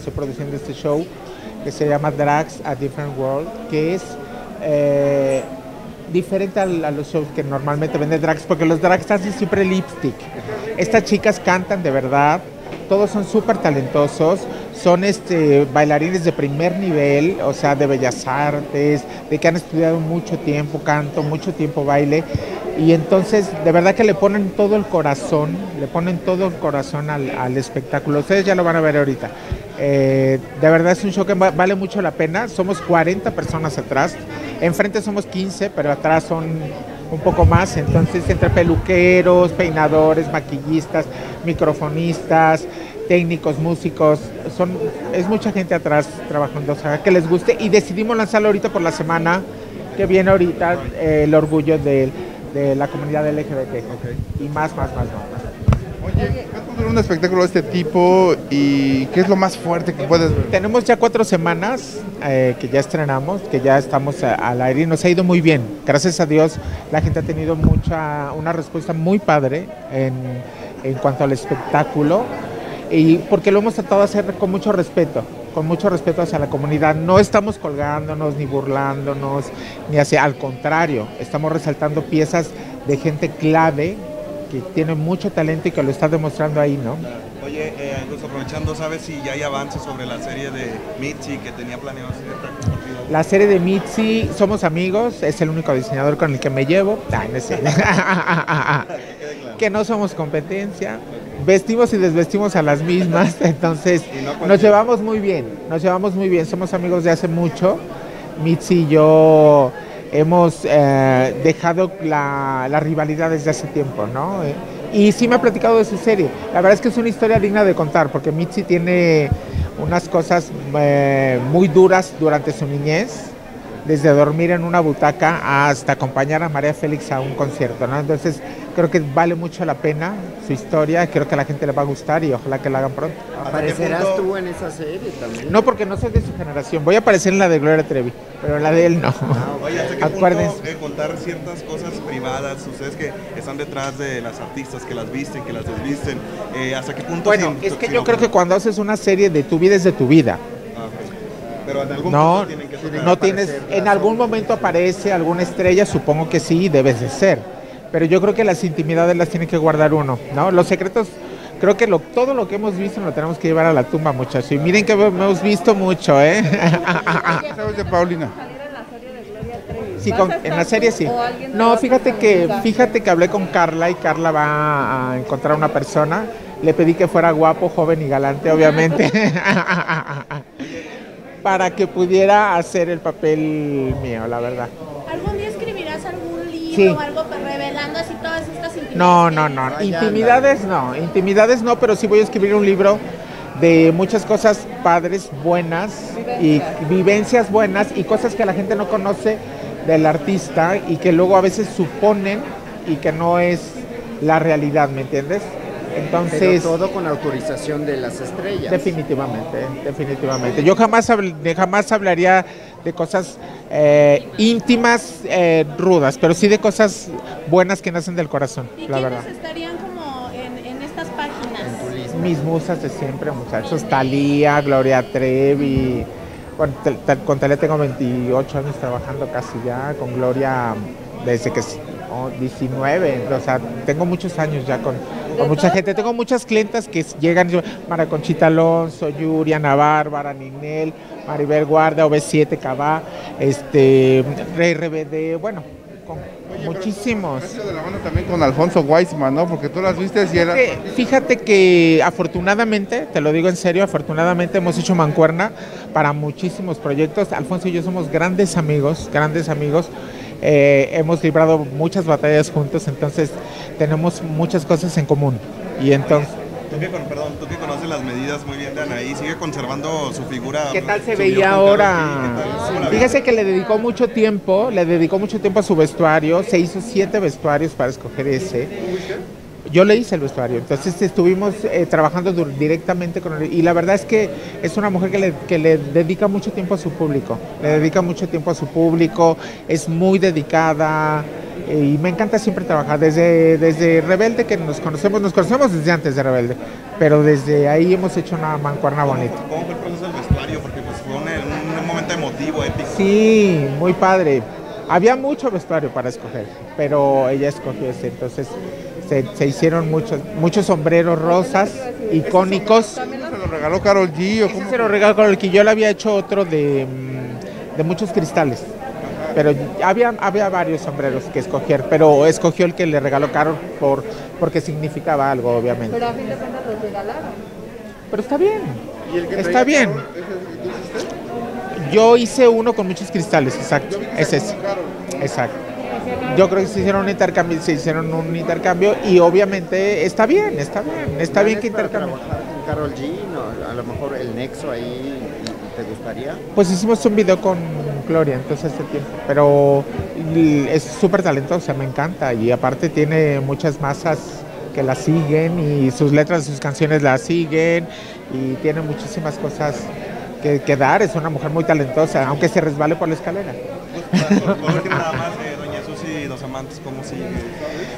Estoy produciendo este show que se llama Drags a Different World, que es eh, diferente a, los shows que normalmente venden drags, porque los drags hacen siempre lipstick. Estas chicas cantan de verdad, todos son súper talentosos, son este, bailarines de primer nivel, o sea, de bellas artes, de que han estudiado mucho tiempo canto, mucho tiempo baile. Y entonces, de verdad que le ponen todo el corazón, le ponen todo el corazón al espectáculo. Ustedes ya lo van a ver ahorita. Eh, de verdad es un show que va- vale mucho la pena. Somos 40 personas atrás. Enfrente somos 15, pero atrás son un poco más. Entonces, entre peluqueros, peinadores, maquillistas, microfonistas, técnicos, músicos, son, es mucha gente atrás trabajando, o sea, que les guste. Y decidimos lanzarlo ahorita por la semana que viene ahorita, eh, el orgullo de, de la comunidad LGBT. Y más, más, más, más. Oye, ¿cuánto dura un espectáculo de este tipo y qué es lo más fuerte que puedes ver? Tenemos ya cuatro semanas eh, que ya estrenamos, que ya estamos al aire y nos ha ido muy bien. Gracias a Dios la gente ha tenido mucha, una respuesta muy padre en, en cuanto al espectáculo y porque lo hemos tratado de hacer con mucho respeto, con mucho respeto hacia la comunidad. No estamos colgándonos ni burlándonos, ni hacia, al contrario, estamos resaltando piezas de gente clave que tiene mucho talento y que lo está demostrando ahí, ¿no? Oye, eh, aprovechando, ¿sabes si ya hay avances sobre la serie de Mitzi que tenía planeado hacer? La serie de Mitzi, somos amigos, es el único diseñador con el que me llevo. Ah, no cierto. que no somos competencia. Vestimos y desvestimos a las mismas, entonces nos llevamos muy bien, nos llevamos muy bien, somos amigos de hace mucho. Mitzi y yo hemos eh, dejado la, rivalidad desde hace tiempo, ¿no? Eh, y sí me ha platicado de su serie. La verdad es que es una historia digna de contar, porque Mitzi tiene unas cosas eh, muy duras durante su niñez, desde dormir en una butaca hasta acompañar a María Félix a un concierto, ¿no? Entonces creo que vale mucho la pena su historia, creo que a la gente le va a gustar y ojalá que la hagan pronto. ¿Aparecerás punto- tú en esa serie también? No porque no soy de su generación, voy a aparecer en la de Gloria Trevi, pero en la de él no. Oye, ¿hasta qué Acuérdense. punto eh, contar ciertas cosas privadas, ustedes que están detrás de las artistas, que las visten, que las desvisten, eh, ¿hasta qué punto? Bueno, sin- es que yo creo que cuando haces una serie de tu vida es de tu vida. Pero en algún No, punto tienen que tocar. no tienes, en algún momento aparece alguna estrella, supongo que sí, debes de ser. Pero yo creo que las intimidades las tiene que guardar uno, ¿no? Los secretos, creo que lo, todo lo que hemos visto lo tenemos que llevar a la tumba, muchachos. Y miren que hemos visto mucho, ¿eh? ¿Qué sabes de Paulina? Sí, ¿Vas con- en la serie sí. No, fíjate que, fíjate que hablé con Carla y Carla va a encontrar una persona. Le pedí que fuera guapo, joven y galante, obviamente. para que pudiera hacer el papel mío, la verdad. ¿Algún día escribirás algún libro Sí. o algo revelando así todas estas intimidades? No, no, no. Ah, Intimidades no. Intimidades no, pero sí voy a escribir un libro de muchas cosas padres, buenas y vivencias buenas y cosas que la gente no conoce del artista y que luego a veces suponen y que no es la realidad, ¿me entiendes? Pero Entonces, todo con autorización de las estrellas. definitivamente, definitivamente. Yo jamás, habl- jamás hablaría de cosas eh, íntimas, eh, rudas, pero sí de cosas buenas que nacen del corazón, ¿Y la verdad. estarían como en, en estas páginas? Mis musas de siempre, muchachos. Talía, Gloria Trevi. Bueno, con Talía tengo 28 años trabajando casi ya. Con Gloria desde que oh, 19. O sea, tengo muchos años ya con, con mucha gente. Tengo muchas clientas que llegan. Mara Conchita Alonso, Yuri, Ana Bárbara, Ninel, Maribel Guarda, OV7, Cabá, este, Rey RBD. Bueno, con muchísimos. Has hecho de la mano también con Alfonso Weisman, ¿no? Porque tú las viste y era... Eh, Fíjate que afortunadamente, te lo digo en serio, afortunadamente hemos hecho mancuerna para muchísimos proyectos. Alfonso y yo somos grandes amigos, grandes amigos. Eh, hemos librado muchas batallas juntos, entonces tenemos muchas cosas en común. Y entonces, Tú que, perdón, tú que conoces las medidas muy bien de Anaí, sigue conservando su figura. ¿qué tal se veía ahora? Fíjese que le dedicó mucho tiempo, le dedicó mucho tiempo a su vestuario, se hizo siete vestuarios para escoger ese. Yo le hice el vestuario, entonces estuvimos eh, trabajando directamente con él y la verdad es que es una mujer que le, que le dedica mucho tiempo a su público, le dedica mucho tiempo a su público, es muy dedicada, y me encanta siempre trabajar desde, desde Rebelde, que nos conocemos, nos conocemos desde antes de Rebelde, pero desde ahí hemos hecho una mancuerna bonita. ¿Cómo fue el proceso del vestuario? Porque pues fue un, un momento emotivo, épico. Sí, muy padre. Había mucho vestuario para escoger, pero ella escogió ese, entonces se, se hicieron muchos, muchos sombreros rosas icónicos. ¿Se lo regaló Carol G o cómo? se lo regaló el que yo le había hecho otro de, mm, de muchos cristales. Pero había, había varios sombreros que escoger, pero escogió el que le regaló Carol por, porque significaba algo, obviamente. Pero a fin de cuentas los regalaron. Pero está bien, ¿Y el que está bien. Carol, es- ¿tú hiciste? Yo hice uno con muchos cristales, exacto. Yo vi que Es ese, con Carol. exacto. Yo creo que se hicieron un intercambio, se hicieron un intercambio y obviamente está bien, está bien, está bien que ¿Planes para intercambien. trabajar con Carol G? No, a lo mejor el nexo ahí te gustaría. Pues hicimos un video con Gloria, entonces hace tiempo. Pero es súper talentosa, me encanta. Y aparte tiene muchas masas que la siguen y sus letras sus canciones la siguen. Y tiene muchísimas cosas que, que dar. Es una mujer muy talentosa, aunque se resbale por la escalera. Por por último, nada más, eh, ¿cómo sigue?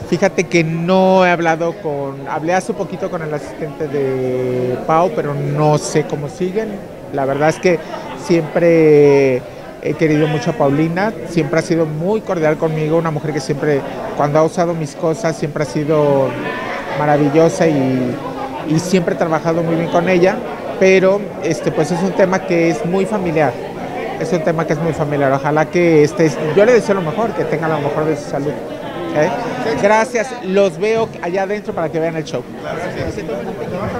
Fíjate que no he hablado con, hablé hace poquito con el asistente de Pau, pero no sé cómo siguen. La verdad es que siempre he querido mucho a Paulina, siempre ha sido muy cordial conmigo, una mujer que siempre, cuando ha usado mis cosas, siempre ha sido maravillosa y, y siempre he trabajado muy bien con ella, pero este, pues es un tema que es muy familiar. Es un tema que es muy familiar. Ojalá que estés. Yo le deseo lo mejor, que tenga lo mejor de su salud. ¿eh? Gracias. Los veo allá adentro para que vean el show.